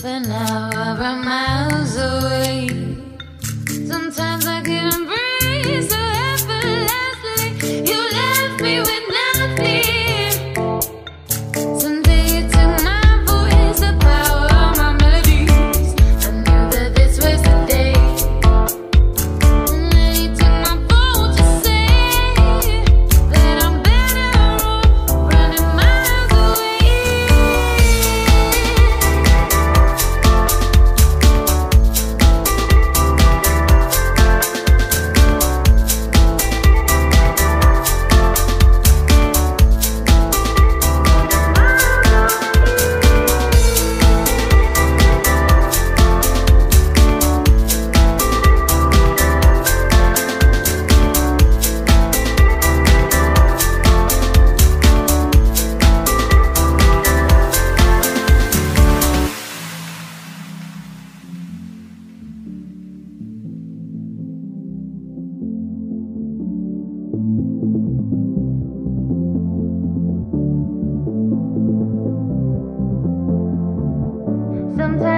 But now we're miles Sometimes